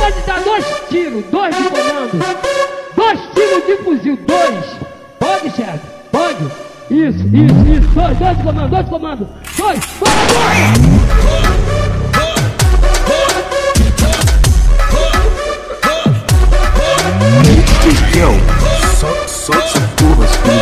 pode dar dois tiros, dois de comando, dois tiros de fuzil, dois. Pode, chefe, pode. Isso, isso, isso, dois, dois de comando, dois de comando, dois, dois, dois. yo, suck, suck some